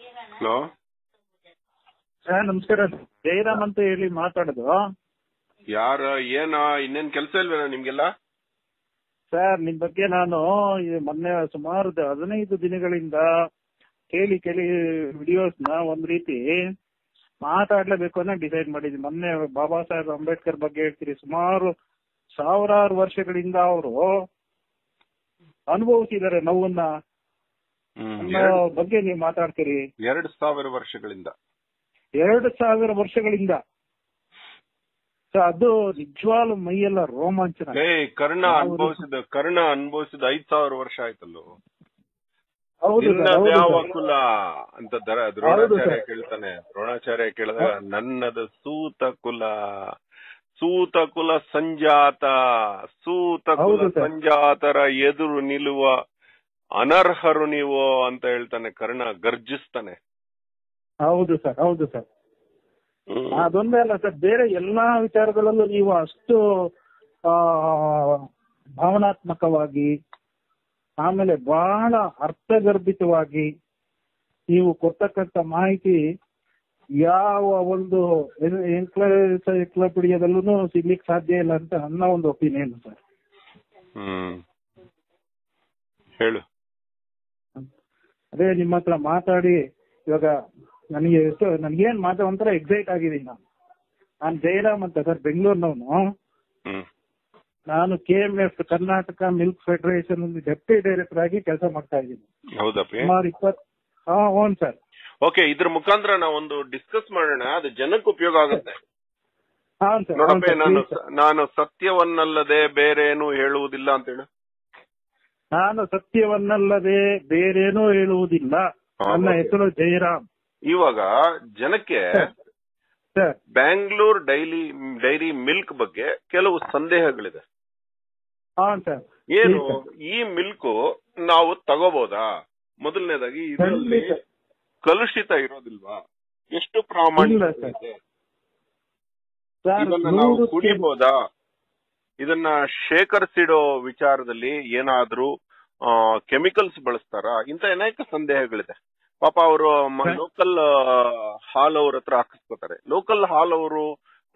Hello? Sir ನಮಸ್ಕಾರ. ಜಯರಾಮ್ ಅಂತ ಹೇಳಿ ಮಾತಾಡೋದು. ಯಾರ ಏನ ಇನ್ನೇನ್ ಕೆಲಸ ಇಲ್ವೇನ ನಿಮ್ಗೆಲ್ಲ? ಸರ್ ನಿಮ್ ಬಗ್ಗೆ ನಾನು ಈ ಮೊನ್ನೆ ಸುಮಾರು ದ- ಹದಿನೈದು ದಿನಗಳಿಂದ ಕೇಳಿ ಕೇಳಿ ವಿಡಿಯೋಸ್ನ ಒಂದ್ ರೀತಿ ಮಾತಾಡ್ಲೇಬೇಕು ಅನ್ನೋ ಡಿಸೈಡ್ ಮಾಡಿದ್ವಿ. ಮೊನ್ನೆ ಬಾಬಾ ಸಾಹೇಬ್ ಅಂಬೇಡ್ಕರ್ ಬಗ್ಗೆ ಹೇಳ್ತೀರಿ. ಸುಮಾರು ಸಾವಿರಾರು ವರ್ಷಗಳಿಂದ ಅವರು ಅನುಭವಿಸಿದ್ದಾರೆ ನೋವನ್ನ. ಬಗ್ಗೆ ನೀವು ಮಾತಾಡ್ತೀರಿ? ಎರಡ್ ಸಾವಿರ ವರ್ಷಗಳಿಂದ. ಎರಡು ಸಾವಿರ ವರ್ಷಗಳಿಂದ. ಅದು ನಿಜವಾಲು ಮೈಯೆಲ್ಲ ರೋಮಾಂಚನ. ಏ ಕರ್ಣ ಅನುಭವಿಸಿದ ಕರ್ಣ ಅನುಭವಿಸಿದ ಐದ್ ಸಾವಿರ ವರ್ಷ ಆಯ್ತಲ್ಲೋ? ಯಾವ ಕುಲ ಅಂತ ದರ ದ್ರೋಣಾಚಾರ್ಯ. ಕೇಳ್ತಾನೆ ದ್ರೋಣಾಚಾರ್ಯ ಕೇಳಿದಾಗ ನನ್ನದು ಸೂತ ಕುಲ ಸೂತ ಕುಲ ಸಂಜಾತ ಸೂತ ಕುಲ ಸಂಜಾತರ ಎದುರು ನಿಲ್ಲುವ ಅನರ್ಹರು ನೀವು ಅಂತ ಹೇಳ್ತಾನೆ ಕರ್ಣ ಗರ್ಜಿಸ್ತಾನೆ. ಹೌದು ಸರ್ ಹೌದು ಸರ್. ಅದೊಂದೇ ಅಲ್ಲ ಸರ್ ಬೇರೆ ಎಲ್ಲಾ ವಿಚಾರಗಳಲ್ಲೂ ನೀವು ಅಷ್ಟು ಭಾವನಾತ್ಮಕವಾಗಿ ಆಮೇಲೆ ಬಹಳ ಅರ್ಥಗರ್ಭಿತವಾಗಿ ನೀವು ಕೊಡ್ತಕ್ಕಂಥ ಮಾಹಿತಿ ಯಾವ ಒಂದು ಎನ್ಕ್ಲೋಪೀಡಿಯಾದಲ್ಲೂ ಸಿಗ್ಲಿಕ್ಕೆ ಸಾಧ್ಯ ಇಲ್ಲ ಅಂತ ನನ್ನ ಒಂದು ಒಪಿನಿಯನ್ ಸರ್. ಹೇಳು. ಅದೇ ನಿಮ್ಮ ಹತ್ರ ಮಾತಾಡಿ ಇವಾಗ ನನಗೆ ಎಷ್ಟು ನನ್ಗೇನ್ ಮಾತಾ ಒಂಥರ ಎಕ್ಸೈಟ್ ಆಗಿದ್ದೀನಿ ನಾನು. ನಾನು ಜಯರಾಮ್ ಅಂತ ಸರ್ ಬೆಂಗಳೂರಿನವನು. ನಾನು K M F Karnataka milk federation deputy director ಆಗಿ ಕೆಲಸ ಮಾಡ್ತಾ ಇದ್ದೀನಿ. ಸುಮಾರು ಇಪ್ಪತ್ ಹಾ ಓನ್ ಸರ್. ಓಕೆ ಇದ್ರ ಮುಖಾಂತರ ನಾವೊಂದು ಡಿಸ್ಕಸ್ ಮಾಡೋಣ. ಅದು ಜನಕ್ಕೆ ಉಪಯೋಗ ಆಗುತ್ತೆ. ನೋಡಪ್ಪ ನಾನು ನಾನು ಸತ್ಯವನ್ನಲ್ಲದೆ ಬೇರೆ ಏನು ಹೇಳುವುದಿಲ್ಲ ಅಂತ ಹೇಳು ನಾನು ಸತ್ಯವನ್ನಲ್ಲದೆ ಬೇರೇನೂ ಹೇಳುವುದಿಲ್ಲ. ನನ್ನ ಹೆಸರು ಜಯರಾಮ್ ಇವಾಗ ಜನಕ್ಕೆ ಬ್ಯಾಂಗ್ಳೂರ್ ಡೈಲಿ ಡೈರಿ ಮಿಲ್ಕ್ ಬಗ್ಗೆ ಕೆಲವು ಸಂದೇಹಗಳಿದೆ. ಏನು? ಈ ಮಿಲ್ಕ್ ನಾವು ತಗೋಬಹುದಾ ಮೊದಲನೇದಾಗಿ ಇದರಲ್ಲಿ ಕಲುಷಿತ ಇರೋದಿಲ್ವಾ? ಎಷ್ಟು ಪ್ರಾಮಾಣಿಕ ಕುಡಿಬಹುದಾ ಇದನ್ನ ಶೇಖರಿಸಿಡೋ ವಿಚಾರದಲ್ಲಿ ಏನಾದ್ರೂ ಕೆಮಿಕಲ್ಸ್ ಬಳಸ್ತಾರ? ಇಂತ ಅನೇಕ ಸಂದೇಹಗಳಿದೆ. ಪಾಪ ಅವರು ಲೋಕಲ್ ಹಾಲ್ ಅವ್ರ ಹತ್ರ ಹಾಕಿಸ್ಕೋತಾರೆ. ಲೋಕಲ್ ಹಾಲ್ ಅವರು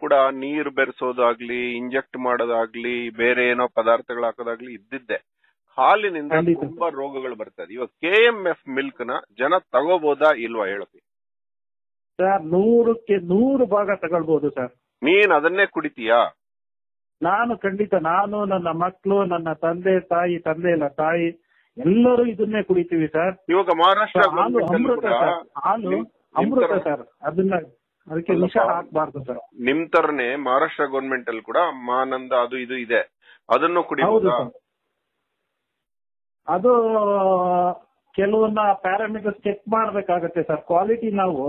ಕೂಡ ನೀರ್ ಬೆರೆಸೋದಾಗ್ಲಿ ಇಂಜೆಕ್ಟ್ ಮಾಡೋದಾಗ್ಲಿ ಬೇರೆ ಏನೋ ಪದಾರ್ಥಗಳು ಹಾಕೋದಾಗ್ಲಿ ಇದ್ದಿದ್ದೆ. ಹಾಲಿನಿಂದ ತುಂಬಾ ರೋಗಗಳು ಬರ್ತದೆ ಇವಾಗ ಕೆ ಎಂ ಎಫ್ ಮಿಲ್ಕ್ನ ಜನ ತಗೋಬಹುದಾ ಇಲ್ವಾ ಹೇಳಿ ಸರ್ ನೂರಕ್ಕೆ ನೂರು ಭಾಗ ತಗೊಳ್ಬಹುದು ಸರ್. ನೀನ್ ಅದನ್ನೇ ಕುಡಿತೀಯಾ? ನಾನು ಖಂಡಿತ ನಾನು ನನ್ನ ಮಕ್ಕಳು ನನ್ನ ತಂದೆ ತಾಯಿ ತಂದೆ ಇಲ್ಲ ತಾಯಿ ಎಲ್ಲರೂ ಇದನ್ನೇ ಕುಡಿತೀವಿ ಸರ್. ಇವಾಗ ಮಹಾರಾಷ್ಟ್ರ ಹಾಲು ಅಮೃತ ಸರ್. ಹಾಲು ಅಮೃತ ಸರ್. ಅದನ್ನ ಅದಕ್ಕೆ ವಿಷ. ಹಾಕ್ಬಾರ್ದು ಸರ್. ನಿಮ್ ತರನೇ ಮಹಾರಾಷ್ಟ್ರ ಗೌರ್ಮೆಂಟ್ ಅಲ್ಲಿ ಕೂಡ ಮಾನಂದ ಅದು ಇದು ಇದೆ. ಅದನ್ನು ಹೌದು ಸರ್. ಅದು ಕೆಲವನ್ನ ಪ್ಯಾರಾಮೀಟರ್ಸ್ ಚೆಕ್ ಮಾಡ್ಬೇಕಾಗತ್ತೆ ಸರ್. ಕ್ವಾಲಿಟಿ ನಾವು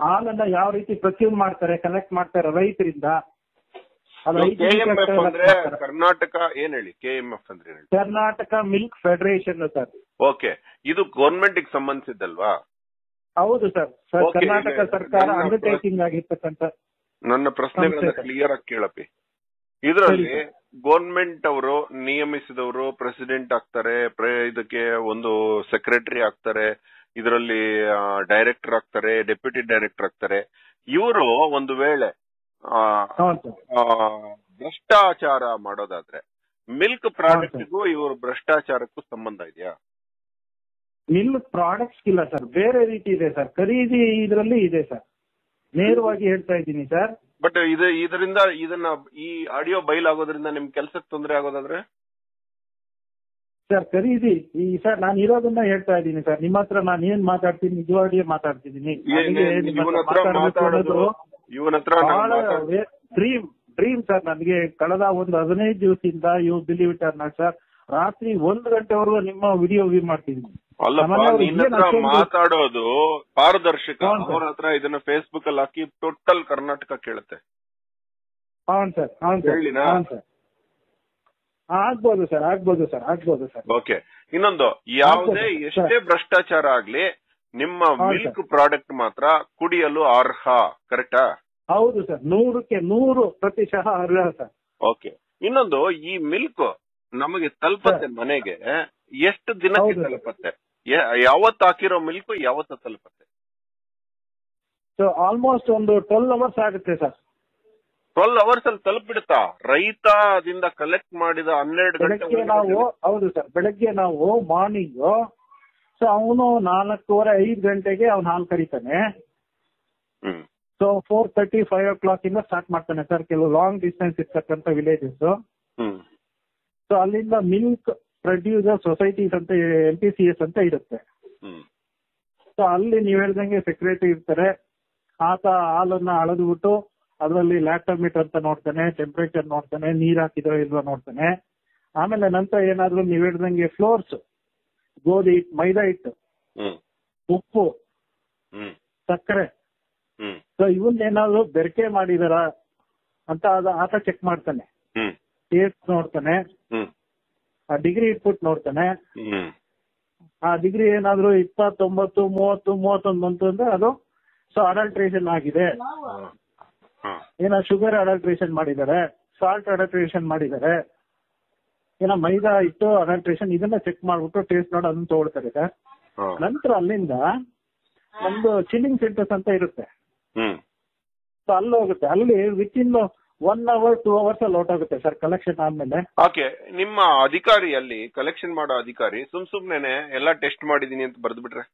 ಹಾಲನ್ನ ಯಾವ ರೀತಿ ಪ್ರೊಕ್ಯೂರ್ ಮಾಡ್ತಾರೆ ಕಲೆಕ್ಟ್ ಮಾಡ್ತಾರೆ ರೈತರಿಂದ. ಅದು ಕೆ ಎಂ ಎಫ್ hygienic ಅಂದ್ರೆ ಕರ್ನಾಟಕ ಏನ್ ಹೇಳಿ? ಕೆ ಎಂ ಎಫ್ ಅಂದ್ರೆ ಹೇಳಿ? Karnataka milk federation sir okay. ಇದು ಗೌರ್ಮೆಂಟ್ಗೆ ಸಂಬಂಧಿಸಿದ್ದಲ್ವಾ? ಹೌದು ಸರ್ ಸರ್ ಕರ್ನಾಟಕ ಸರ್ಕಾರ ನನ್ನ ಅಂಡರ್ಟೇಕಿಂಗ್ ಆಗಿರ್ತಕ್ಕಂಥ ನನ್ನ ಪ್ರಶ್ನೆಗಳನ್ನ ಕ್ಲಿಯರ್ ಆಗಿ ಕೇಳಪ್ಪಿ. ಇದರಲ್ಲಿ ಗೌರ್ಮೆಂಟ್ ಅವರು ನಿಯಮಿಸಿದವರು ಪ್ರೆಸಿಡೆಂಟ್ ಆಗ್ತಾರೆ ಇದಕ್ಕೆ ಒಂದು ಸೆಕ್ರೆಟರಿ ಆಗ್ತಾರೆ ಇದರಲ್ಲಿ ಡೈರೆಕ್ಟರ್ ಆಗ್ತಾರೆ ಡೆಪ್ಯೂಟಿ ಡೈರೆಕ್ಟರ್ ಆಗ್ತಾರೆ. ಇವರು ಒಂದು ವೇಳೆ ಭ್ರಷ್ಟಾಚಾರ ಮಾಡೋದಾದ್ರೆ ಮಿಲ್ಕ್ ಪ್ರಾಡಕ್ಟ್ಗೂ ಇವರು ಭ್ರಷ್ಟಾಚಾರಕ್ಕೂ ಸಂಬಂಧ ಇದೆಯಾ? ಮಿಲ್ಕ್ ಪ್ರಾಡಕ್ಟ್ಸ್ ಇಲ್ಲ ಸರ್. ಬೇರೆ ರೀತಿ ಇದೆ ಸರ್. ಖರೀದಿ ಇದರಲ್ಲಿ ಇದೆ ಸರ್. ನೇರವಾಗಿ ಹೇಳ್ತಾ ಇದ್ದೀನಿ ಸರ್. ಬಟ್ ಇದು ಇದರಿಂದ ಇದನ್ನ ಈ ಆಡಿಯೋ ಬೈಲ್ ಆಗೋದ್ರಿಂದ ನಿಮ್ ಕೆಲ್ಸಕ್ಕೆ ತೊಂದರೆ ಆಗೋದಾದ್ರೆ? ಸರ್ ಖರೀದಿ. ಈ ಸರ್ ನಾನು ಇರೋದನ್ನ ಹೇಳ್ತಾ ಇದ್ದೀನಿ ಸರ್. ನಿಮ್ಮ ಹತ್ರ ನಾನು ಏನ್ ಮಾತಾಡ್ತೀನಿ? ನಿಜವಾಗಿಯೇ ಮಾತಾಡ್ತಿದ್ದೀನಿ. ಇವನ ಹತ್ರ ಡ್ರೀಮ್ ಡ್ರೀಮ್ ಸರ್ ನನಗೆ ಕಳೆದ ಒಂದು ಹದಿನೈದು ದಿವಸದಿಂದ you believe it not sir ರಾತ್ರಿ ಒಂದು ಗಂಟೆವರೆಗೂ ನಿಮ್ಮ ವಿಡಿಯೋ ವ್ಯೂ ಏನ್ ಅಷ್ಟೊಂದು- ಮಾತಾಡೋದು ಪಾರದರ್ಶಕ. ಅವ್ರ ಹತ್ರ ಇದನ್ನ ಫೇಸ್ಬುಕ್ ಅಲ್ಲಿ ಹಾಕಿ ಟೋಟಲ್ ಕರ್ನಾಟಕ ಕೇಳುತ್ತೆ. ಹೌನ್ ಸರ್ ಹೌನ್ ಸರ್ ಆಗ್ಬೋದು ಸರ್ ಆಗ್ಬೋದು ಸರ್ ಆಗ್ಬೋದು ಸರ್ ಓಕೆ ಇನ್ನೊಂದು ಯಾವುದೇ ಎಷ್ಟೇ ಭ್ರಷ್ಟಾಚಾರ ಆಗ್ಲಿ ನಿಮ್ಮ ಮಿಲ್ಕ್ ಪ್ರಾಡಕ್ಟ್ ಮಾತ್ರ ಕುಡಿಯಲು ಅರ್ಹ ಕರೆಕ್ಟಾ ಹೌದು ಸರ್ ನೂರಕ್ಕೆ ನೂರು ಪ್ರತಿಶತ ಅರ್ಹ ಸರ್. ಓಕೆ. ಇನ್ನೊಂದು ಈ ಮಿಲ್ಕ್ ನಮಗೆ ತಲುಪತ್ತೆ ಮನೆಗೆ ಎಷ್ಟು ದಿನಕ್ಕೆ. ತಲುಪತ್ತೆ? ಯಾವತ್ತು ಹಾಕಿರೋ ಮಿಲ್ಕ್ ಯಾವತ್ತು ತಲುಪತ್ತೆ? ಸೊ ಆಲ್ಮೋಸ್ಟ್ ಒಂದು ಟ್ವೆಲ್ ಅವರ್ಸ್ ಆಗುತ್ತೆ ಸರ್. ಟ್ವೆಲ್ ಅವರ್ಸ್ ಅಲ್ಲಿ ತಲುಪಿಡುತ್ತಾ? ರೈತ ಕಲೆಕ್ಟ್ ಮಾಡಿದ ಹನ್ನೆರಡು ಗಂಟೆ ನಾವು ಹೌದು ಸರ್ ಬೆಳಗ್ಗೆ ನಾವು ಮಾರ್ನಿಂಗ್ ಸೊ ಅವನು ನಾಲ್ಕೂವರೆ ಐದು ಗಂಟೆಗೆ ಅವ್ನು ಹಾಲು ಕರಿತಾನೆ. ಹ್ಮ್. So four thirty five o'clock ಇಂದ ಸ್ಟಾರ್ಟ್ ಮಾಡ್ತಾನೆ ಸರ್ ಕೆಲವು ಲಾಂಗ್ ಡಿಸ್ಟೆನ್ಸ್ ಇರ್ತಕ್ಕಂಥ ವಿಲೇಜಸ್ ಸೊ ಅಲ್ಲಿಂದ ಮಿಲ್ಕ್ ಪ್ರೊಡ್ಯೂಸರ್ ಸೊಸೈಟೀಸ್ ಅಂತ ಎಂ ಪಿ ಸಿ ಎಸ್ ಅಂತ ಇರುತ್ತೆ. ಸೊ ಅಲ್ಲಿ ನೀವ್ ಹೇಳ್ದಂಗೆ ಸೆಕ್ರೆಟರಿ ಇರ್ತಾರೆ. ಆತ ಹಾಲನ್ನ ಅಳದ್ಬಿಟ್ಟು ಅದರಲ್ಲಿ ಲ್ಯಾಕ್ಟೋಮೀಟರ್ ಅಂತ ನೋಡ್ತಾನೆ ಟೆಂಪರೇಚರ್ ನೋಡ್ತಾನೆ ನೀರ್ ಹಾಕಿದೋ ಇಲ್ವಾ ನೋಡ್ತಾನೆ. ಆಮೇಲೆ ನಂತರ ಏನಾದ್ರು ನೀವ್ ಹೇಳ್ದಂಗೆ ಫ್ಲೋರ್ಸ್ ಗೋಧಿ ಹಿಟ್ ಮೈದಾ ಹಿಟ್ಟು ಉಪ್ಪು ಸಕ್ಕರೆ. ಸೊ ಇವನ್ನೇನಾದ್ರು ಬೆರಕೆ ಮಾಡಿದಾರ ಅಂತ ಅದ ಆತ ಚೆಕ್ ಮಾಡ್ತಾನೆ. ಹ್ಮ್. ಟೇಸ್ಟ್ ನೋಡ್ತಾನೆ. ಹ್ಮ್. ಆ ಡಿಗ್ರಿ ಇಟ್ಬಿಟ್ ನೋಡ್ತಾನೆ. ಹ್ಮ್. ಆ ಡಿಗ್ರಿ ಏನಾದ್ರು ಇಪ್ಪತ್ತೊಂಬತ್ತು ಮೂವತ್ತು ಮೂವತ್ತೊಂದು ಬಂತು ಅಂದ್ರೆ ಅದು ಸೊ ಅಡಲ್ಟ್ರೇಷನ್ ಆಗಿದೆ. ಏನ ಏನೋ ಶುಗರ್ ಅಡಲ್ಟ್ರೇಷನ್ ಮಾಡಿದ್ದಾರೆ. ಸಾಲ್ಟ್ ಅಡಲ್ಟ್ರೇಷನ್ ಮಾಡಿದ್ದಾರೆ. ಏನೋ ಮೈದಾ ಇಟ್ಟು ಅಡಲ್ಟ್ರೇಷನ್ ಇದನ್ನ ಚೆಕ್ ಮಾಡ್ಬಿಟ್ಟು ಟೇಸ್ಟ್ ನೋಡಿ ಅದನ್ನ ತಗೊಳ್ತಾರೆ. ಸರ್ ನಂತರ ಅಲ್ಲಿಂದ ಒಂದು ಚಿಲ್ಲಿಂಗ್ ಸೆಂಟರ್ಸ್ ಅಂತ ಇರುತ್ತೆ. ಸೊ ಅಲ್ಲಿ ಹೋಗುತ್ತೆ. ಅಲ್ಲಿ within one hour two hours ಅಲ್ಲಿ ಆಗುತ್ತೆ ಸರ್ ಕಲೆಕ್ಷನ್ ಆದ್ಮೇಲೆ. ಓಕೆ ನಿಮ್ಮ ಅಧಿಕಾರಿ ಅಲ್ಲಿ ಕಲೆಕ್ಷನ್ ಮಾಡೋ ಅಧಿಕಾರಿ ಸುಮ್ ಸುಮ್ನೆ ಎಲ್ಲ ಟೆಸ್ಟ್ ಮಾಡಿದೀನಿ ಅಂತ ಬರೆದು ಬಿಟ್ರೆ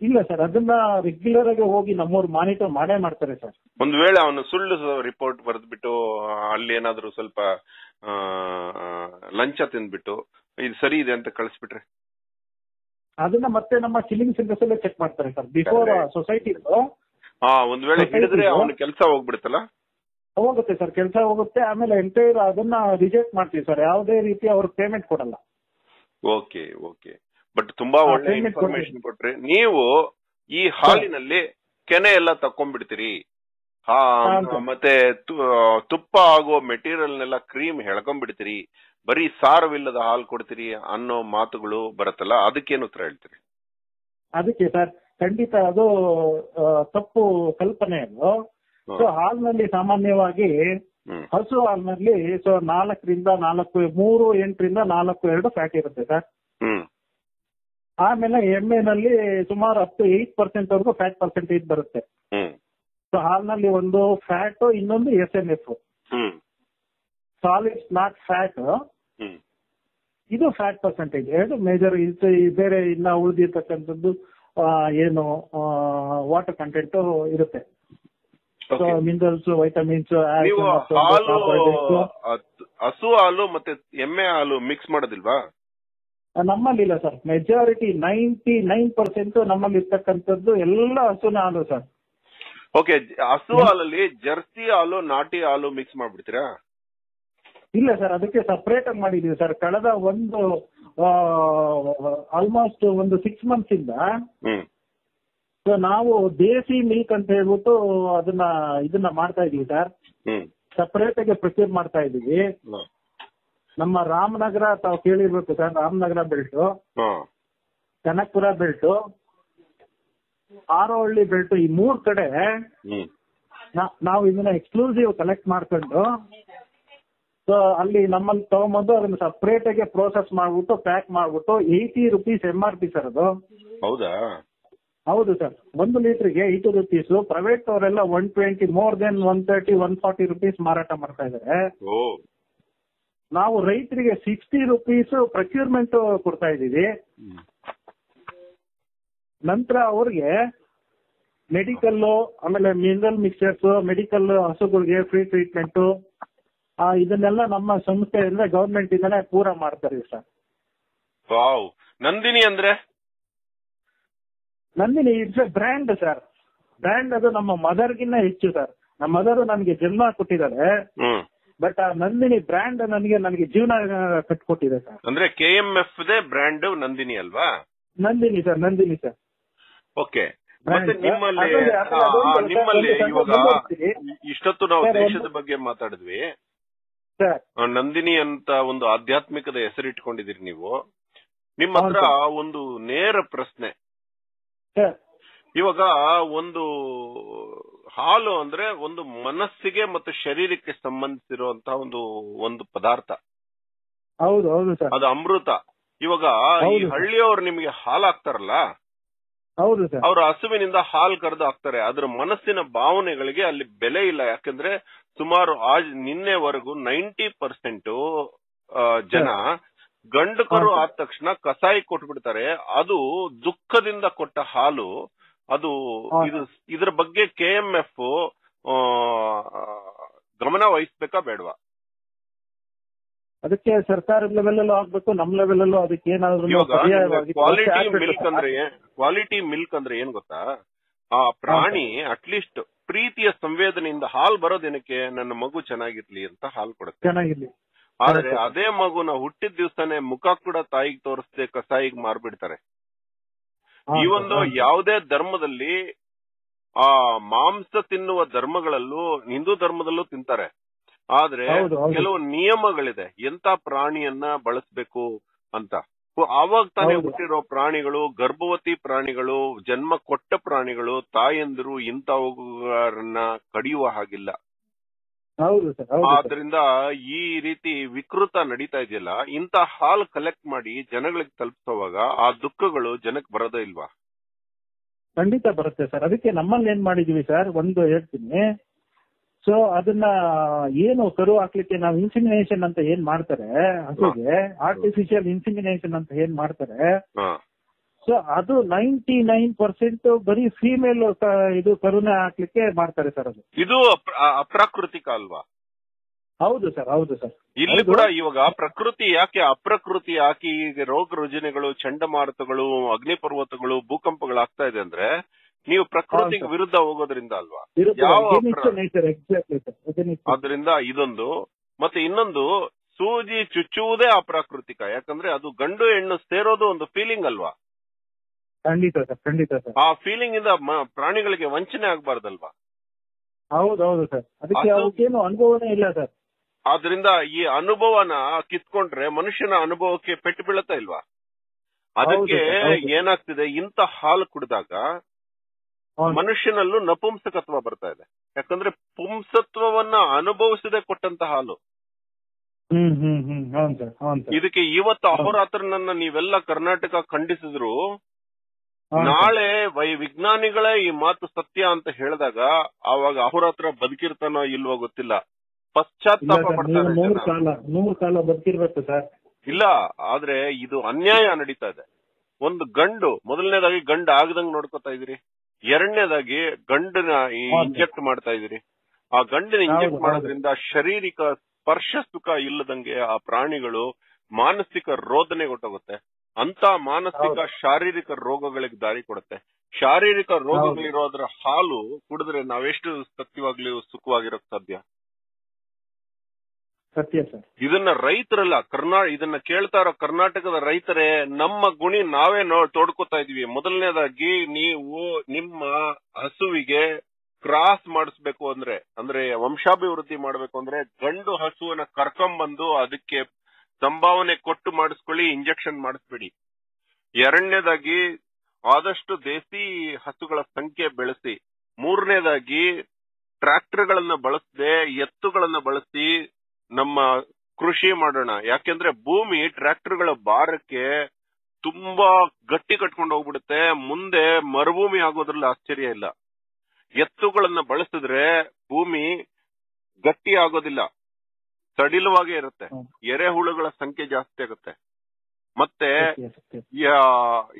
ಇಲ್ಲ ಸರ್ ಅದನ್ನ ರೆಗ್ಯುಲರ್ ಆಗಿ ಹೋಗಿ ನಮ್ಮವ್ರು ಮಾನಿಟರ್ ಮಾಡೇ ಮಾಡ್ತಾರೆ ಸರ್ ಒಂದ್ ವೇಳೆ ಅವನು ಸುಳ್ಳು ರಿಪೋರ್ಟ್ ಬರೆದ್ಬಿಟ್ಟು ಅಲ್ಲಿ ಏನಾದ್ರು ಸ್ವಲ್ಪ ಆ, ಲಂಚ ತಿಂದ್ಬಿಟ್ಟು ಇದು ಸರಿ ಇದೆ ಅಂತ ಕಳಿಸ್ಬಿಟ್ರೆ? ಅದನ್ನ ಮತ್ತೆ ನಮ್ಮ ಕಿಲ್ಲಿಂಗ್ ಸೆಂಟರ್ಸ್ ಅಲ್ಲೇ ಚೆಕ್ ಮಾಡ್ತಾರೆ ಸರ್. ಬಿಫೋರ್. ಸೊಸೈಟಿ ಒಂದ್ ವೇಳೆ ಹಿಡಿದ್ರೆ ಅವನ ಕೆಲಸ ಹೋಗ್ಬಿಡುತ್ತಲ್ಲ? ಹೋಗುತ್ತೆ ಸರ್ ಕೆಲಸ ಹೋಗುತ್ತೆ. ಆಮೇಲೆ ಎಂಟೈರ್ ಅದನ್ನ ರಿಜೆಕ್ಟ್ ಮಾಡ್ತೀವಿ ಸರ್. ಯಾವುದೇ ರೀತಿ ಅವ್ರ ಪೇಮೆಂಟ್ ಕೊಡಲ್ಲ. Okay okay. ಬಟ್ ತುಂಬಾ ಒಳ್ಳೆ ಇನ್ಫಾರ್ಮೇಶನ್ ಕೊಟ್ರಿ ನೀವು ಈ ಹಾಲಿನಲ್ಲಿ ಕೆನೆ ಎಲ್ಲ ತಕೊಂಡ್ಬಿಡ್ತೀರಿ ಮತ್ತೆ ತುಪ್ಪ ಆಗೋ ಮೆಟೀರಿಯಲ್ನೆಲ್ಲ ಕ್ರೀಮ್ ಎಳ್ಕೊಂಡ್ಬಿಡ್ತೀರಿ ಬರೀ ಸಾರವಿಲ್ಲದ ಹಾಲು ಕೊಡ್ತೀರಿ ಅನ್ನೋ ಮಾತುಗಳು ಬರುತ್ತಲ್ಲ ಅದಕ್ಕೇನು ಉತ್ತರ ಹೇಳ್ತೀರಿ? ಅದಕ್ಕೆ ಸರ್ ಖಂಡಿತ ಅದು ತಪ್ಪು ಕಲ್ಪನೆ ಅದು. ಸೊ ಹಾಲ್ನಲ್ಲಿ ಸಾಮಾನ್ಯವಾಗಿ ಹಸು ಹಾಲ್ನಲ್ಲಿ ಸೊ ನಾಲ್ಕರಿಂದ ನಾಲ್ಕು ಮೂರು ಎಂಟರಿಂದ ನಾಲ್ಕು ಎರಡು ಫ್ಯಾಟ್ ಇರುತ್ತೆ ಸರ್. ಆಮೇಲೆ ಎಮ್ಮೆನಲ್ಲಿ ಸುಮಾರು ಹತ್ತು ಏಟ್ ಪರ್ಸೆಂಟ್ ವರೆಗೂ ಫ್ಯಾಟ್ ಪರ್ಸೆಂಟೇಜ್ ಬರುತ್ತೆ. ಸೊ ಹಾಲ್ನಲ್ಲಿ ಒಂದು ಫ್ಯಾಟ್ ಇನ್ನೊಂದು S N F solid not fat ಇದು ಫ್ಯಾಟ್ ಪರ್ಸೆಂಟೇಜ್ ಎರಡು ಮೇಜರ್ ಬೇರೆ ಇನ್ನ ಉಳಿದಿರ್ತಕ್ಕಂಥದ್ದು ಏನು ವಾಟರ್ ಕಂಟೆಂಟ್ ಇರುತ್ತೆ. ಸೊ. ಮಿನರಲ್ಸ್ ವೈಟಮಿನ್ಸ್ ಹಸು ಹಾಲು ಮತ್ತೆ ಎಮ್ಮೆ ಹಾಲು ಮಿಕ್ಸ್ ಮಾಡೋದಿಲ್ವಾ? ನಮ್ಮಲ್ಲಿ ಇಲ್ಲ sir majority ninety nine percent ನಮ್ಮಲ್ಲಿ ಇರ್ತಕ್ಕಂಥದ್ದು ಎಲ್ಲ ಹಸುನ ಹಾಲು ಸರ್ ಓಕೆ ಹಸು ಹಾಲಲ್ಲಿ ಜರ್ಸಿ ಹಾಲು ನಾಟಿ ಹಾಲು ಮಿಕ್ಸ್ ಮಾಡ್ಬಿಡ್ತೀರಾ? ಇಲ್ಲ ಸರ್ ಅದಕ್ಕೆ ಸಪ್ರೇಟ್ ಆಗಿ ಮಾಡಿದೀವಿ ಸರ್. ಕಳೆದ ಒಂದು ಆಲ್ಮೋಸ್ಟ್ ಒಂದು ಸಿಕ್ಸ್ ಮಂತ್ಸ್ ಇಂದ ಸೊ ನಾವು ದೇಸಿ ಮಿಲ್ಕ್ ಅಂತ ಹೇಳ್ಬಿಟ್ಟು ಅದನ್ನ ಇದನ್ನ ಮಾಡ್ತಾ ಇದೀವಿ ಸರ್. ಸಪರೇಟ್ ಆಗಿ ಪ್ರಿಪೇರ್ ಮಾಡ್ತಾ ಇದೀವಿ. ನಮ್ಮ ರಾಮನಗರ ತಾವು ಕೇಳಿರ್ಬೇಕು sir Ramanagara belt Kanakapura belt Harohalli belt ಈ ಮೂರ್ ಕಡೆ ನಾವು ಇದನ್ನ ಎಕ್ಸ್ಕ್ಲೂಸಿವ್ ಕಲೆಕ್ಟ್ ಮಾಡ್ಕೊಂಡು ಸೊ ಅಲ್ಲಿ ನಮ್ಮಲ್ಲಿ ತಗೊಂಬಂದು ಅದನ್ನ ಸಪ್ರೇಟ್ ಆಗಿ ಪ್ರೋಸೆಸ್ ಮಾಡ್ಬಿಟ್ಟು ಪ್ಯಾಕ್ ಮಾಡ್ಬಿಟ್ಟು eighty rupees M R P sir ಅದು. ಹೌದಾ? ಹೌದು ಸರ್ ಒಂದು ಲೀಟರ್ಗೆ ಏಯ್ಟಿ ರುಪೀಸ್ ಪ್ರೈವೇಟ್ ಅವರೆಲ್ಲ one twenty more than one thirty one forty rupees ಮಾರಾಟ ಮಾಡ್ತಾ ಇದ್ದಾರೆ ಓ. ನಾವು ರೈತರಿಗೆ ಸಿಕ್ಸ್ಟಿ ರುಪೀಸ್ ಪ್ರೊಕ್ಯೂರ್ಮೆಂಟ್ ಕೊಡ್ತಾ ಇದ್ದೀವಿ. ನಂತರ ಅವ್ರಿಗೆ ಮೆಡಿಕಲ್ ಆಮೇಲೆ ಮಿನರಲ್ ಮಿಕ್ಸರ್ಸ್ ಮೆಡಿಕಲ್ ಹಸುಗಳಿಗೆ ಫ್ರೀ ಟ್ರೀಟ್ಮೆಂಟ್ ಇದನ್ನೆಲ್ಲ ನಮ್ಮ ಸಂಸ್ಥೆಯಿಂದ ಗವರ್ಮೆಂಟ್ ಇಂದಲೇ ಪೂರ ಮಾಡ್ತಾರೆ ಸರ್ ವಾವ್ ನಂದಿನಿ ಅಂದ್ರೆ Nandini it's a brand sir brand ಅದು ನಮ್ಮ ಮದರ್ಗಿನ್ನ ಹೆಚ್ಚು ಸರ್ ನಮ್ಮ ಮದರ್ ನನಗೆ ಜನ್ಮ ಕೊಟ್ಟಿದ್ದಾರೆ ಬಟ್ ಆ ನಂದಿನಿ ಬ್ರ್ಯಾಂಡ್ ನನಗೆ ನನಗೆ ಜೀವನ ಕಟ್ಕೊಟ್ಟಿದೆ ಸರ್ ಅಂದ್ರೆ K M F the brand Nandini ಅಲ್ವಾ Nandini sir Nandini sir okay ಮತ್ತೆ ನಿಮ್ಮಲ್ಲಿ ನಿಮ್ಮಲ್ಲಿ ಇವಾಗ. ಇಷ್ಟೊತ್ತು ನಾವು ದೇಶದ ಬಗ್ಗೆ ಮಾತಾಡಿದ್ವಿ ನಂದಿನಿ ಅಂತ ಒಂದು ಆಧ್ಯಾತ್ಮಿಕದ ಹೆಸರಿಟ್ಕೊಂಡಿದ್ದೀರಿ ನೀವು. ನಿಮ್ಮ ಹತ್ರ ಒಂದು ನೇರ ಪ್ರಶ್ನೆ. ಇವಾಗ ಒಂದು ಹಾಲು ಅಂದ್ರೆ ಒಂದು ಮನಸ್ಸಿಗೆ ಮತ್ತು ಶರೀರಕ್ಕೆ ಸಂಬಂಧಿಸಿರುವಂತಹ ಒಂದು ಒಂದು ಪದಾರ್ಥ. ಹೌದು ಹೌದು ಅದು ಅಮೃತ. ಇವಾಗ ಈ ಹಳ್ಳಿಯವರು ಹಳ್ಳಿಯವ್ರು ನಿಮಗೆ ಹಾಲು ಹಾಕ್ತಾರಲ್ಲ ಹೌದು ಸರ್. ಅವ್ರ ಹಸುವಿನಿಂದ ಹಾಲು ಕರೆದು ಹಾಕ್ತಾರೆ. ಅದ್ರ ಮನಸ್ಸಿನ ಭಾವನೆಗಳಿಗೆ ಅಲ್ಲಿ ಬೆಲೆ ಇಲ್ಲ. ಯಾಕಂದ್ರೆ ಸುಮಾರು ಆಜ್ ನಿನ್ನೆವರೆಗೂ ನೈಂಟಿ ಪರ್ಸೆಂಟ್ ಜನ ಗಂಡು ಕರು ಹಾ, ಸರ್. ಆದ ತಕ್ಷಣ ಕಸಾಯಿ ಕೊಟ್ಬಿಡ್ತಾರೆ. ಅದು ದುಃಖದಿಂದ ಕೊಟ್ಟ ಹಾಲು. ಅದು ಇದು ಇದ್ರ ಬಗ್ಗೆ ಕೆ ಎಂ ಎಫ್ ಗಮನ ವಹಿಸ್ಬೇಕಾ ಬೇಡವಾ? ಅದಕ್ಕೆ ಸರ್ಕಾರದ ಲೆವೆಲ್ ಅಲ್ಲೂ ಆಗ್ಬೇಕು ನಮ್ ಲೆವೆಲ್ ಅಲ್ಲೂ ಅದಕ್ಕೆ ಏನಾದ್ರೂ ಕ್ವಾಲಿಟಿ ಮಿಲ್ಕ್. ಅಂದ್ರೆ ಕ್ವಾಲಿಟಿ ಮಿಲ್ಕ್ ಅಂದ್ರೆ ಏನ್ ಗೊತ್ತಾ? ಆ ಪ್ರಾಣಿ ಅಟ್ಲೀಸ್ಟ್ ಪ್ರೀತಿಯ ಸಂವೇದನೆಯಿಂದ ಹಾಲ್ ಬರೋ ದಿನಕ್ಕೆ ನನ್ನ ಮಗು ಚೆನ್ನಾಗಿರ್ಲಿ ಅಂತ ಹಾಲ್ ಕೊಡುತ್ತೆ. ಚೆನ್ನಾಗಿರ್ಲಿ. ಆದ್ರೆ. ಅದೇ ಮಗುನ ಹುಟ್ಟಿದ ದಿವಸನೇ ಮುಖ ಕೂಡ ತಾಯಿಗೆ ತೋರಿಸದೆ ಕಸಾಯಿಗೆ ಮಾರ್ಬಿಡ್ತಾರೆ. ಈ ಒಂದು. ಯಾವುದೇ ಧರ್ಮದಲ್ಲಿ ಆ ಮಾಂಸ ತಿನ್ನುವ ಧರ್ಮಗಳಲ್ಲೂ ಹಿಂದೂ ಧರ್ಮದಲ್ಲೂ ತಿಂತಾರೆ. ಆದ್ರೆ. ಕೆಲವು ನಿಯಮಗಳಿದೆ. ಎಂತ ಪ್ರಾಣಿಯನ್ನ ಬಳಸ್ಬೇಕು ಅಂತ. ಆವಾಗ ತಾನೇ ಹುಟ್ಟಿರೋ ಪ್ರಾಣಿಗಳು ಗರ್ಭವತಿ ಪ್ರಾಣಿಗಳು ಜನ್ಮ ಕೊಟ್ಟ ಪ್ರಾಣಿಗಳು ತಾಯಂದಿರು ಇಂಥವುಗಳನ್ನ ಕಡಿಯುವ ಹಾಗಿಲ್ಲ. ಆದ್ರಿಂದ ಈ ರೀತಿ ವಿಕೃತ ನಡೀತಾ ಇದೆಯಲ್ಲ ಇಂತ ಹಾಲ್ ಕಲೆಕ್ಟ್ ಮಾಡಿ ಜನಗಳಿಗೆ ತಲುಪಿಸುವಾಗ ಆ ದುಃಖಗಳು ಜನಕ್ಕೆ ಬರೋದೇ ಇಲ್ವಾ? ಖಂಡಿತ ಬರುತ್ತೆ ಸರ್. ಅದಕ್ಕೆ ನಮ್ಮಲ್ಲಿ ಏನ್ ಮಾಡಿದೀವಿ ಸರ್? ಒಂದು ಹೇಳ್ತೀನಿ. ಸೊ ಅದನ್ನ ಏನು ಕರು ಹಾಕ್ಲಿಕ್ಕೆ ನಾವು ಇನ್ಸಿಮಿನೇಷನ್ ಅಂತ ಏನ್ ಮಾಡ್ತಾರೆ? ಹಸುಗೆ ಆರ್ಟಿಫಿಷಿಯಲ್ ಇನ್ಸಿಮಿನೇಷನ್ ಅಂತ ಏನ್ ಮಾಡ್ತಾರೆ? ಸೊ ಅದು ನೈಂಟಿ ನೈನ್ ಪರ್ಸೆಂಟ್ ಬರೀ ಫೀಮೇಲ್ ಇದು ಕರುನ ಹಾಕ್ಲಿಕ್ಕೆ ಮಾಡ್ತಾರೆ ಸರ್ ಅದು. ಇದು ಅಪ್ರ- ಅಪ್ರಾಕೃತಿಕ ಅಲ್ವಾ? ಹೌದು ಸರ್ ಹೌದು ಸರ್. ಇಲ್ಲಿ ಕೂಡ ಇವಾಗ ಪ್ರಕೃತಿ ಯಾಕೆ ಅಪ್ರಕೃತಿ ಯಾಕೆ ಈಗ ರೋಗ ರುಜಿನಗಳು ಚಂಡಮಾರುತಗಳು ಅಗ್ನಿಪರ್ವತಗಳು ಭೂಕಂಪಗಳು ಆಗ್ತಾ ಇದೆ ಅಂದ್ರೆ ನೀವು ಪ್ರಕೃತಿಗೆ ವಿರುದ್ಧ ಹೋಗೋದ್ರಿಂದ ಅಲ್ವಾ? ಆದ್ರಿಂದ ಇದೊಂದು. ಮತ್ತೆ ಇನ್ನೊಂದು ಸೂಜಿ ಚುಚ್ಚುವುದೇ ಅಪ್ರಾಕೃತಿಕ ಯಾಕಂದ್ರೆ ಅದು ಗಂಡು ಹೆಣ್ಣು ಸೇರೋದು ಒಂದು ಫೀಲಿಂಗ್ ಅಲ್ವಾ? ಖಂಡಿತ ಸರ್ ಖಂಡಿತ ಸರ್ ಆ ಫೀಲಿಂಗ್ ಇಂದ ಪ್ರಾಣಿಗಳಿಗೆ ವಂಚನೆ ಆಗ್ಬಾರ್ದಲ್ವಾ? ಹೌದೌದು ಹೌದು ಸರ್ ಅದಕ್ಕೆ ಅವಕ್ಕೇನು ಅನುಭವನೇ ಇಲ್ಲ ಸರ್ ಆದ್ರಿಂದ ಈ ಅನುಭವನ ಕಿತ್ಕೊಂಡ್ರೆ ಮನುಷ್ಯನ ಅನುಭವಕ್ಕೆ ಪೆಟ್ಟು ಬೀಳತ್ತಾ ಇಲ್ವಾ? ಅದಕ್ಕೆ. ಏನಾಗ್ತಿದೆ? ಇಂತ ಹಾಲು ಕುಡಿದಾಗ. ಮನುಷ್ಯನಲ್ಲೂ ನಪುಂಸಕತ್ವ ಬರ್ತಾ ಇದೆ. ಯಾಕಂದ್ರೆ ಪುಂಸತ್ವವನ್ನ ಅನುಭವಿಸದೆ ಕೊಟ್ಟಂತ ಹಾಲು. ಇದಕ್ಕೆ ಇವತ್ತು ಅಹೋರಾತ್ರನನ್ನ ನೀವೆಲ್ಲ ಕರ್ನಾಟಕ ಖಂಡಿಸಿದ್ರು. ನಾಳೆ ವೈ ವಿಜ್ಞಾನಿಗಳೇ ಈ ಮಾತು ಸತ್ಯ ಅಂತ ಹೇಳಿದಾಗ ಆವಾಗ ಅಹೋರಾತ್ರ ಬದುಕಿರ್ತಾನೋ ಇಲ್ವೋ ಗೊತ್ತಿಲ್ಲ. ಪಶ್ಚಾತ್ತಾಪ ಪಡ್ತಾರೆ ಇಲ್ಲ ಆದ್ರೆ ಇದು ಅನ್ಯಾಯ ನಡೀತಾ ಇದೆ. ಒಂದು ಗಂಡು ಮೊದಲನೇದಾಗಿ ಗಂಡು ಆಗದಂಗ್ ನೋಡ್ಕೊತಾ ಇದೀರಿ ಎರಡನೇದಾಗಿ ಗಂಡನ. ಇಂಜೆಕ್ಟ್ ಮಾಡ್ತಾ ಇದೀರಿ ಆ ಗಂಡನ ಇಂಜೆಕ್ಟ್ ಮಾಡೋದ್ರಿಂದ ಶಾರೀರಿಕ ಸ್ಪರ್ಶ ಸುಖ ಇಲ್ಲದಂಗೆ ಆ ಪ್ರಾಣಿಗಳು ಮಾನಸಿಕ ರೋದನೆ ಗೊತ್ತಾಗುತ್ತೆ ಅಂತ ಮಾನಸಿಕ ಶಾರೀರಿಕ ರೋಗಗಳಿಗೆ ದಾರಿ ಕೊಡುತ್ತೆ. ಶಾರೀರಿಕ ರೋಗಗಳಿರೋದ್ರ ಹಾಲು ಕುಡಿದ್ರೆ ನಾವೆಷ್ಟು ಸತ್ಯವಾಗ್ಲಿ ಸುಖವಾಗಿರೋಕ್ ಸಾಧ್ಯ? ಸತ್ಯ ಇದನ್ನ ರೈತರಲ್ಲ, ಕರ್ನಾ, ಇದನ್ನ ಕೇಳ್ತಾ ಇರೋ ಕರ್ನಾಟಕದ ರೈತರೇ, ನಮ್ಮ ಗುಣಿ ನಾವೇ ನೋ, ತೋಡ್ಕೋತಾ ಇದೀವಿ. ಮೊದಲನೇದಾಗಿ ನೀವು ನಿಮ್ಮ ಹಸುವಿಗೆ ಕ್ರಾಸ್ ಮಾಡಿಸ್ಬೇಕು ಅಂದ್ರೆ ಅಂದ್ರೆ ವಂಶಾಭಿವೃದ್ಧಿ ಮಾಡ್ಬೇಕು ಅಂದ್ರೆ ಗಂಡು ಹಸುವನ್ನ ಕರ್ಕೊಂಬಂದು ಅದಕ್ಕೆ ಸಂಭಾವನೆ ಕೊಟ್ಟು ಮಾಡಿಸ್ಕೊಳ್ಳಿ, ಇಂಜೆಕ್ಷನ್ ಮಾಡಿಸ್ಬೇಡಿ. ಎರಡನೇದಾಗಿ ಆದಷ್ಟು ದೇಸಿ ಹಸುಗಳ ಸಂಖ್ಯೆ ಬೆಳೆಸಿ. ಮೂರನೇದಾಗಿ ಟ್ರ್ಯಾಕ್ಟರ್ಗಳನ್ನ ಬಳಸದೆ, ಎತ್ತುಗಳನ್ನ ಬಳಸಿ ನಮ್ಮ ಕೃಷಿ ಮಾಡೋಣ. ಯಾಕೆಂದ್ರೆ ಭೂಮಿ ಟ್ರ್ಯಾಕ್ಟರ್ಗಳ ಭಾರಕ್ಕೆ ತುಂಬಾ ಗಟ್ಟಿ ಕಟ್ಕೊಂಡು ಹೋಗ್ಬಿಡುತ್ತೆ. ಮುಂದೆ ಮರುಭೂಮಿ ಆಗೋದ್ರಲ್ಲಿ ಆಶ್ಚರ್ಯ ಇಲ್ಲ. ಎತ್ತುಗಳನ್ನ ಬಳಸಿದ್ರೆ ಭೂಮಿ ಗಟ್ಟಿ ಆಗೋದಿಲ್ಲ. ಸಡಿಲವಾಗೇ ಇರುತ್ತೆ. ಎರೆಹುಳುಗಳ ಸಂಖ್ಯೆ ಜಾಸ್ತಿ ಆಗುತ್ತೆ. ಮತ್ತೆ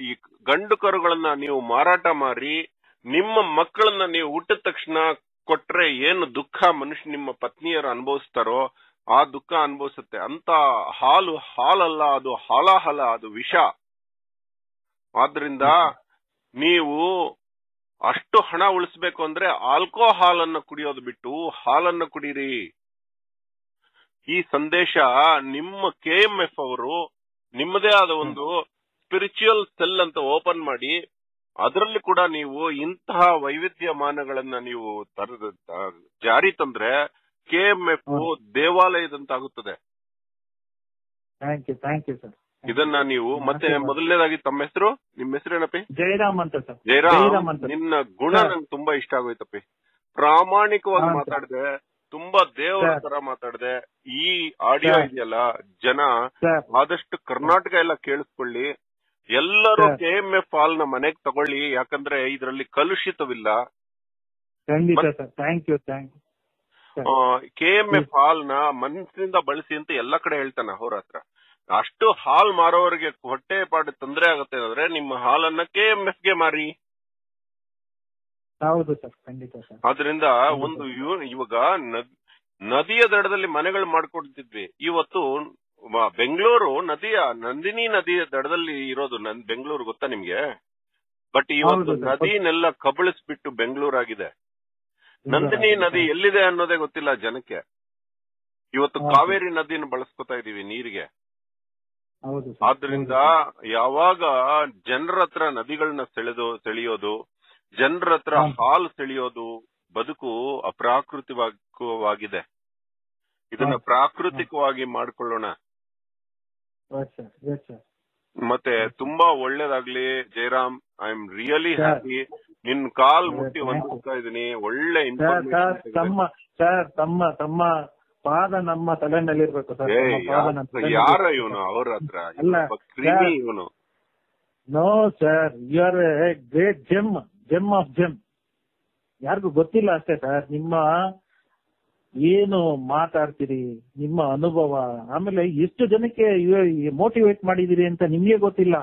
ಈ ಗಂಡು ಕರುಗಳನ್ನ ನೀವು ಮಾರಾಟ ಮಾರಿ ನಿಮ್ಮ ಮಕ್ಕಳನ್ನ ನೀವು ಹುಟ್ಟಿದ ತಕ್ಷಣ ಕೊಟ್ರೆ ಏನು ದುಃಖ ಮನುಷ್ಯ ನಿಮ್ಮ ಪತ್ನಿಯರು ಅನುಭವಿಸ್ತಾರೋ ಆ ದುಃಖ ಅನುಭವಿಸುತ್ತೆ. ಅಂತ ಹಾಲು ಹಾಲಲ್ಲ ಅದು ಹಾಲಾಹಲ ಅದು ವಿಷ. ಆದ್ರಿಂದ ನೀವು ಅಷ್ಟು ಹಣ ಉಳಿಸ್ಬೇಕು ಅಂದ್ರೆ ಆಲ್ಕೋಹಾಲ್ ಅನ್ನ ಕುಡಿಯೋದು ಬಿಟ್ಟು ಹಾಲನ್ನ ಕುಡೀರಿ. ಈ ಸಂದೇಶ ನಿಮ್ಮ ಕೆ ಎಂ ಎಫ್ ಅವರು ನಿಮ್ಮದೇ ಆದ ಒಂದು ಸ್ಪಿರಿಚುವಲ್ ಸೆಲ್ ಅಂತ ಓಪನ್ ಮಾಡಿ ಅದರಲ್ಲಿ ಕೂಡ ನೀವು ಇಂತಹ ವೈವಿಧ್ಯಮಾನಗಳನ್ನ ನೀವು ತರ ಜಾರಿ ತಂದ್ರೆ ಕೆ ಎಂ ಎಫ್ ಹ್ಮ್. ದೇವಾಲಯದಂತಾಗುತ್ತದೆ. Thank you thank you sir ಇದನ್ನ ನೀವು ಮತ್ತೆ. ಮೊದಲನೇದಾಗಿ ತಮ್ಮ ಹೆಸರು ನಿಮ್ಮ ಹೆಸರೇನಪ್ಪಿ ಜಯರಾಮ್ ಅಂತ ಸರ್ ಜಯರಾಮ್. ನಿನ್ನ ಗುಣ. ನಂಗೆ ತುಂಬಾ ಇಷ್ಟ ಆಗೋಯ್ತಪ್ಪಿ. ಪ್ರಾಮಾಣಿಕವಾಗಿ ಮಾತಾಡಿದೆ ತುಂಬಾ ದೇವರ. ತರ ಮಾತಾಡಿದೆ ಈ ಆಡಿಯೋ. ಇದೆಯಲ್ಲ ಜನ ಆದಷ್ಟು ಕರ್ನಾಟಕ ಎಲ್ಲ ಕೇಳಿಸ್ಕೊಳ್ಳಿ. ಎಲ್ಲರೂ ಸರ್. ಕೆ ಎಂ ಎಫ್ ಹಾಲ್ನ ಮನೆಗ್ ತಗೊಳ್ಳಿ ಯಾಕಂದ್ರೆ ಇದರಲ್ಲಿ ಕಲುಷಿತವಿಲ್ಲ. ಖಂಡಿತ sir thank you thank you K M F ಹಾಲ್ನ ಮನಸ್ಸಿನಿಂದ ಬಳಸಿ ಅಂತ ಎಲ್ಲಾ ಕಡೆ ಹೇಳ್ತಾನೆ ಅವ್ರ ಹತ್ರ. ಅಷ್ಟು ಹಾಲ್ ಮಾರೋರಿಗೆ ಹೊಟ್ಟೆ ಪಾಡು ತೊಂದರೆ ಆಗುತ್ತೆ ಅಂದ್ರೆ ನಿಮ್ಮ ಹಾಲನ್ನ ಕೆ ಎಂ ಎಫ್ಗೆ ಮಾರಿ. ಹೌದು ಸರ್ ಖಂಡಿತ ಸರ್. ಆದ್ರಿಂದ ಒಂದು ಇವಾಗ ನದಿಯ ದಡದಲ್ಲಿ ಮನೆಗಳು ಮಾಡ್ಕೊಡ್ತಿದ್ವಿ. ಇವತ್ತು ಬೆಂಗಳೂರು ನದಿಯ ನಂದಿನಿ ನದಿಯ ದಡದಲ್ಲಿ ಇರೋದು ನನ್ ಬೆಂಗಳೂರು ಗೊತ್ತಾ ನಿಮ್ಗೆ? ಬಟ್ ಇವತ್ತು. ನದಿನೆಲ್ಲ ಕಬಳಿಸ್ಬಿಟ್ಟು ಬೆಂಗಳೂರು ಆಗಿದೆ ನಂದಿನಿ ನದಿ ಎಲ್ಲಿದೆ ಅನ್ನೋದೇ ಗೊತ್ತಿಲ್ಲ ಜನಕ್ಕೆ. ಇವತ್ತು ಕಾವೇರಿ ನದಿನ ಬಳಸ್ಕೊತಾ ಇದೀವಿ ನೀರಿಗೆ. ಆದ್ರಿಂದ ಯಾವಾಗ ಜನರ ಹತ್ರ ನದಿಗಳನ್ನ ಸೆಳೆದು ಸೆಳೆಯೋದು ಜನರ ಹತ್ರ. ಹಾಲು ಸೆಳೆಯೋದು ಬದುಕು ಅಪ್ರಾಕೃತಿಕವಾಗಿದೆ. ಇದನ್ನ ಮಾಡಿಕೊಳ್ಳೋಣ ಪ್ರಾಕೃತಿಕವಾಗಿ ಮಾಡ್ಕೊಳ್ಳೋಣ. ಮತ್ತೆ ತುಂಬಾ ಒಳ್ಳೇದಾಗ್ಲಿ Jayaram I am really. Happy ನಿನ್ ಕಾಲ್ ಮುಟ್ಟಿ. ವಂದಿಸ್ತಾ ಇದೀನಿ ಒಳ್ಳೆ ಸರ್ ಸರ್ ಇನ್ಫಾರ್ಮೇಶನ್ ತಮ್ಮ ಸರ್ ತಮ್ಮ ತಮ್ಮ ಪಾದ ನಮ್ಮ ತಲೆ ಸರ್. ಇರ್ಬೇಕು ನಮ್ಮ ಯಾರ ಇವನು ಸರ್. ಅವ್ರ ಹತ್ರ. ಕ್ರಿಮಿ ಇವನು. No sir. You are a great gem gem of gem ಯಾರಿಗೂ ಗೊತ್ತಿಲ್ಲ ಅಷ್ಟೇ ಸರ್. ನಿಮ್ಮ ಏನು ಮಾತಾಡ್ತೀರಿ? ನಿಮ್ಮ ಅನುಭವ. ಆಮೇಲೆ ಎಷ್ಟು ಜನಕ್ಕೆ ಮೋಟಿವೇಟ್ ಮಾಡಿದಿರಿ ಅಂತ ನಿಮ್ಗೆ ಗೊತ್ತಿಲ್ಲ?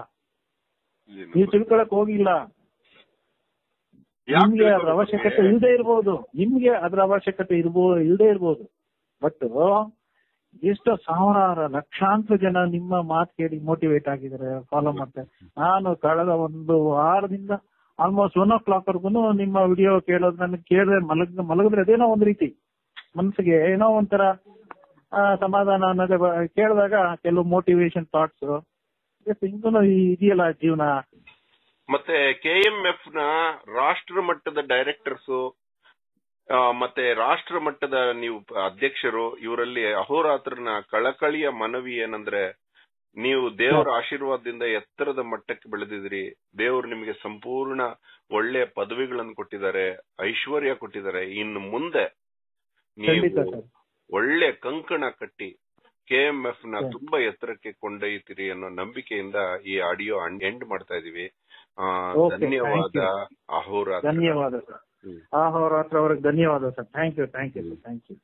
ನೀವು ತಿಳ್ಕೊಳಕ್ ಹೋಗಿಲ್ಲ? ನಿಮ್ಗೆ ಅದ್ರ ಅವಶ್ಯಕತೆ ಇಲ್ಲದೆ ಇರ್ಬೋದು. ನಿಮ್ಗೆ ಅದ್ರ ಅವಶ್ಯಕತೆ ಇರ್ಬೋ ಇಲ್ಲದೆ ಇರ್ಬೋದು. ಬಟ್ ಎಷ್ಟು ಸಾವಿರಾರು ಲಕ್ಷಾಂತರ ಜನ ನಿಮ್ಮ ಮಾತು ಕೇಳಿ ಮೋಟಿವೇಟ್ ಆಗಿದ್ದಾರೆ ಫಾಲೋ ಮಾಡ್ತಾರೆ ನಾನು ಕಳೆದ ಒಂದು ವಾರದಿಂದ ಆಲ್ಮೋಸ್ಟ್ ಒನ್ ಓ ಕ್ಲಾಕ್ ವರ್ಗು ನಿಮ್ಮ ವಿಡಿಯೋ ಕೇಳೋದು ನನಗೆ ಕೇಳಿದ್ರೆ ಮಲಗ್ ಮಲಗಿದ್ರೆ ಅದೇನೋ ಒಂದ್ ರೀತಿ. ಮನಸ್ಸಿಗೆ ಏನೋ ಒಂಥರ ಸಮಾಧಾನ ಅನ್ನೋದೇ ಕೇಳಿದಾಗ ಕೆಲವು ಮೋಟಿವೇಶನ್ ಥಾಟ್ಸ್ ಹಿಂಗೂ ಇದೆಯಲ್ಲ ಜೀವನ? ಮತ್ತೆ ಕೆಎಂಎಫ್ನ ರಾಷ್ಟ್ರ ಮಟ್ಟದ ಡೈರೆಕ್ಟರ್ಸ್ ಮತ್ತೆ ರಾಷ್ಟ್ರ ಮಟ್ಟದ ನೀವು ಅಧ್ಯಕ್ಷರು, ಇವರಲ್ಲಿ ಅಹೋರಾತ್ರನ ಕಳಕಳಿಯ ಮನವಿ ಏನಂದ್ರೆ, ನೀವು ದೇವರ ಆಶೀರ್ವಾದದಿಂದ ಎತ್ತರದ ಮಟ್ಟಕ್ಕೆ ಬೆಳೆದಿದ್ರಿ ದೇವರು ನಿಮಗೆ ಸಂಪೂರ್ಣ ಒಳ್ಳೆಯ ಪದವಿಗಳನ್ನು ಕೊಟ್ಟಿದ್ದಾರೆ, ಐಶ್ವರ್ಯ ಕೊಟ್ಟಿದ್ದಾರೆ. ಇನ್ನು ಮುಂದೆ ನೀವು ಒಳ್ಳೆ ಕಂಕಣ ಕಟ್ಟಿ ಕೆಎಂಎಫ್ನ ತುಂಬಾ ಎತ್ತರಕ್ಕೆ ಕೊಂಡೊಯ್ತೀರಿ ಅನ್ನೋ ನಂಬಿಕೆಯಿಂದ ಈ ಆಡಿಯೋ ಎಂಡ್ ಮಾಡ್ತಾ ಇದೀವಿ. ಧನ್ಯವಾದ. ಅಹೋರಾತ್ರ ಧನ್ಯವಾದ ಸರ್. ಅಹೋರಾತ್ರ ಅವ್ರಿಗೆ ಧನ್ಯವಾದ sir. Thank you thank you thank you